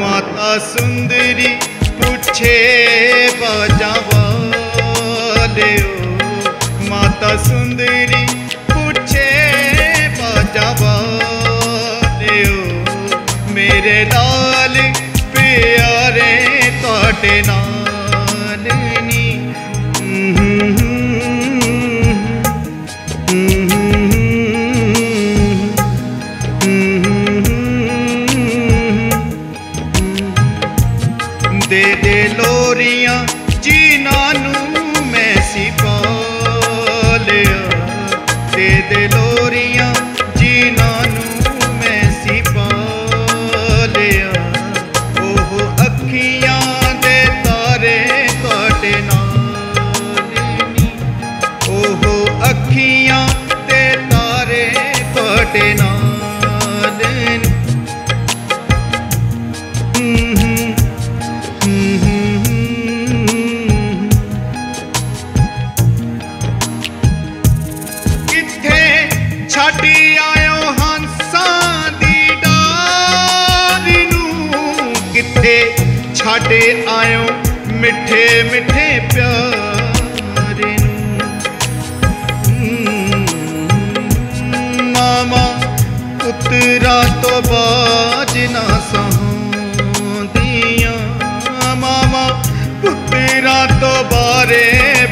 माता सुंदरी पूछे बाजावाले ओ। माता सुंदरी ਤੇ ਨਾਲ ਨੀ। ਦੇ ਦੇ ਲੋਰੀਆਂ, ਜਿਨ੍ਹਾਂ ਨੂੰ ਮੈਂ ਸਿਪਾ ਲਿਆ। ਦੇ ਦੇ ਲੋਰੀਆਂ, ਜਿਨ੍ਹਾਂ किथे छाडे आयो मिठे मिठे प्यारे हम्म, मामा पुत्रा तो बाज ना सहोदिया मामा पुत्रा तो बारे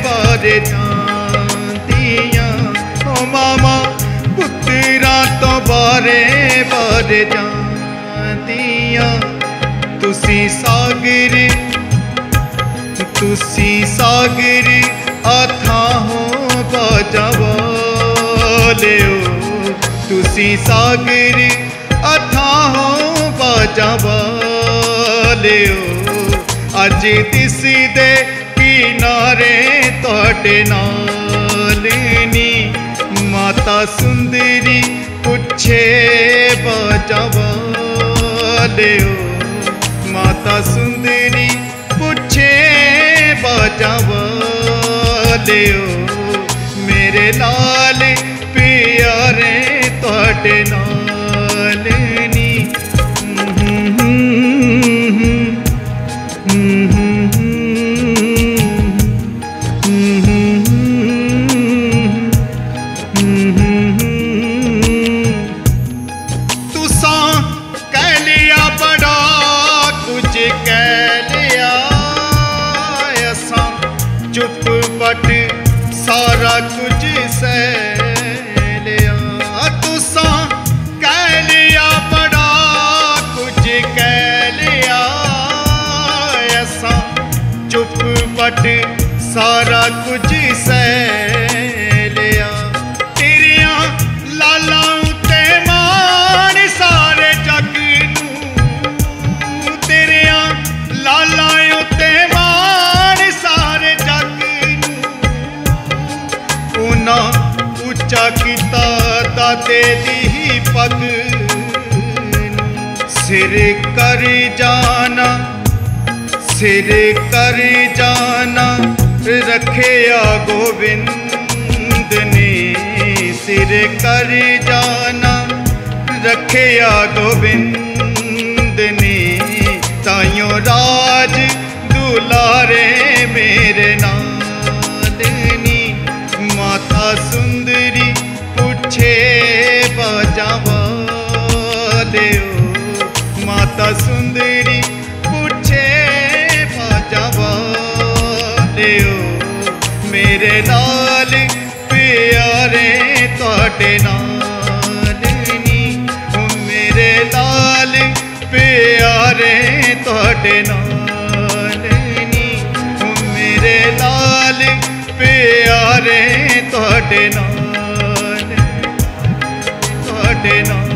बारे जा मामा पुत्रा तो बारे बारे जातिया ਤੁਸੀਂ ਸਾਗਰ ਤੁਸੀਂ ਸਾਗਰ ਆਥਾਂ ਹੋ ਬਾਜਾਵਾਲਿਓ ਤੁਸੀਂ ਸਾਗਰ ਆਥਾਂ ਹੋ ਬਾਜਾਵਾਲਿਓ ਅੱਜ ਦਿਸਦੇ ਕਿਨਾਰੇ ਤੁਹਾਡੇ ਨਾਲ ਨੀ। ਮਾਤਾ ਸੁੰਦਰੀ ਪੁੱਛੇ ਬਾਜਾਵਾਲਿਓ ਸੁੰਦਰੀ ਪੁੱਛੇ ਬਾਜਾਵਾਲਿਓ ਮੇਰੇ ਨਾਲ ਪਿਆਰੇ ਤੁਹਾਡੇ ਨਾਲ। कह चुप बट सारा कुछ सह लिया। तुसा कह बड़ा कुछ कह चुप बट सारा कुछ सह ना ऊँचा किता दाते दी पग। सिर कर जाना, सिर कर जाना, रखे आ गोविंद ने। सिर कर जाना, रखे आ गोविंद ने। ताइयों राज दुलारे ਮਾਤਾ ਸੁੰਦਰੀ ਪੁੱਛੇ ਬਾਜਾਵਾਲਿਓ ਮੇਰੇ ਨਾਲ ਪਿਆਰੇ ਤੁਹਾਡੇ ਨਾਲ ਨੀ। ਓ ਮੇਰੇ ਲਾਲ ਪਿਆਰੇ ਤੁਹਾਡੇ ਨਾਲ ਨੀ। ਓ ਮੇਰੇ ਲਾਲ ਪਿਆਰੇ ਤੁਹਾਡੇ ਨਾਲ ਤੁਹਾਡੇ ਨਾਲ।